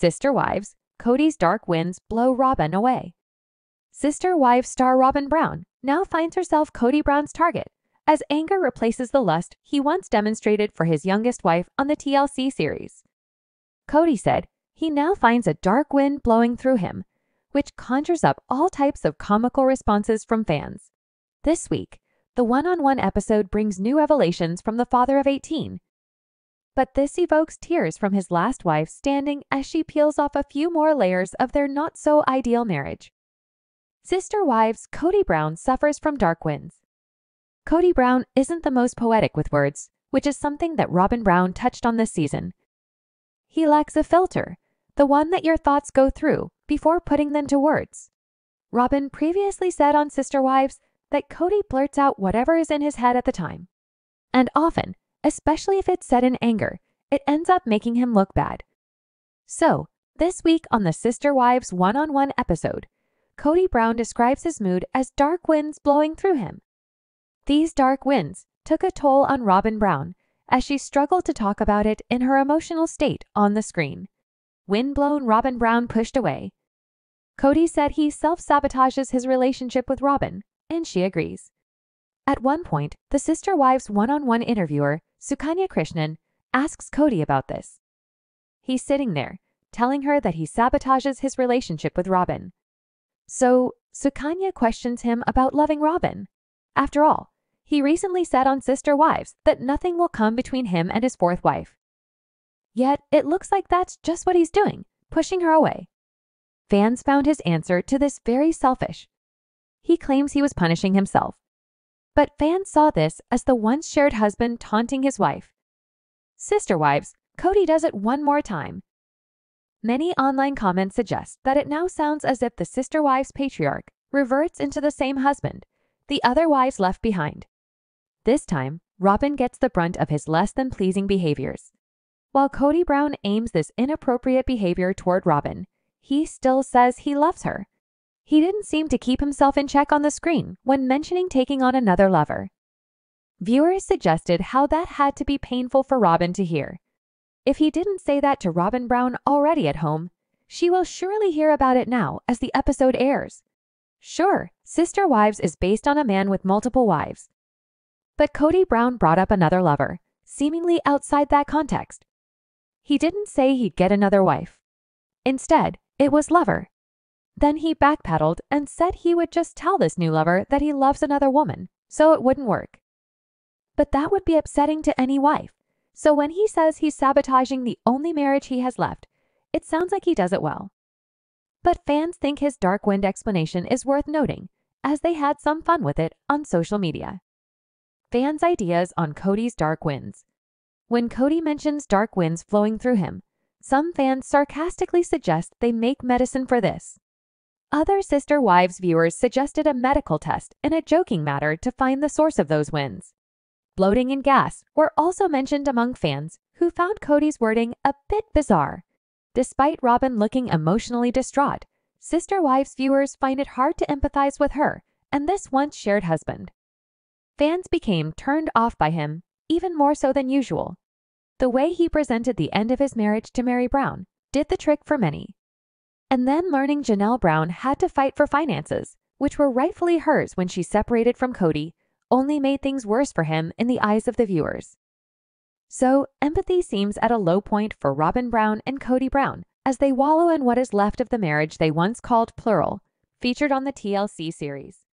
Sister Wives, Kody's dark winds blow Robyn away. Sister Wives star Robyn Brown now finds herself Kody Brown's target as anger replaces the lust he once demonstrated for his youngest wife on the TLC series. Kody said he now finds a dark wind blowing through him, which conjures up all types of comical responses from fans. This week, the one on one episode brings new revelations from the father of 18. But this evokes tears from his last wife standing as she peels off a few more layers of their not so ideal marriage. Sister Wives Kody Brown suffers from dark winds. Kody Brown isn't the most poetic with words, which is something that Robyn Brown touched on this season. He lacks a filter, the one that your thoughts go through before putting them to words. Robyn previously said on Sister Wives that Kody blurts out whatever is in his head at the time. And often, especially if it's said in anger, it ends up making him look bad. So, this week on the Sister Wives one on one episode, Kody Brown describes his mood as dark winds blowing through him. These dark winds took a toll on Robyn Brown as she struggled to talk about it in her emotional state on the screen. Windblown Robyn Brown pushed away. Kody said he self sabotages his relationship with Robyn, and she agrees. At one point, the Sister Wives one on one interviewer, Sukanya Krishnan, asks Kody about this. He's sitting there, telling her that he sabotages his relationship with Robyn. So, Sukanya questions him about loving Robyn. After all, he recently said on Sister Wives that nothing will come between him and his fourth wife. Yet it looks like that's just what he's doing, pushing her away. Fans found his answer to this very selfish. He claims he was punishing himself. But fans saw this as the once shared husband taunting his wife. Sister Wives, Kody does it one more time. Many online comments suggest that it now sounds as if the Sister Wives patriarch reverts into the same husband, the other wives left behind. This time, Robyn gets the brunt of his less than pleasing behaviors. While Kody Brown aims this inappropriate behavior toward Robyn, he still says he loves her. He didn't seem to keep himself in check on the screen when mentioning taking on another lover. Viewers suggested how that had to be painful for Robyn to hear. If he didn't say that to Robyn Brown already at home, she will surely hear about it now as the episode airs. Sure, Sister Wives is based on a man with multiple wives, but Kody Brown brought up another lover, seemingly outside that context. He didn't say he'd get another wife. Instead, it was lover. Then he backpedaled and said he would just tell this new lover that he loves another woman, so it wouldn't work. But that would be upsetting to any wife. So when he says he's sabotaging the only marriage he has left, it sounds like he does it well. But fans think his dark wind explanation is worth noting, as they had some fun with it on social media fans' ideas on Kody's dark winds. When Kody mentions dark winds flowing through him, some fans sarcastically suggest they make medicine for this. Other Sister Wives viewers suggested a medical test in a joking matter to find the source of those wins. Bloating and gas were also mentioned among fans who found Kody's wording a bit bizarre. Despite Robyn looking emotionally distraught, Sister Wives viewers find it hard to empathize with her and this once shared husband. Fans became turned off by him, even more so than usual. The way he presented the end of his marriage to Meri Brown did the trick for many. And then learning Janelle Brown had to fight for finances, which were rightfully hers when she separated from Kody, only made things worse for him in the eyes of the viewers. So, empathy seems at a low point for Robyn Brown and Kody Brown as they wallow in what is left of the marriage they once called plural, featured on the TLC series.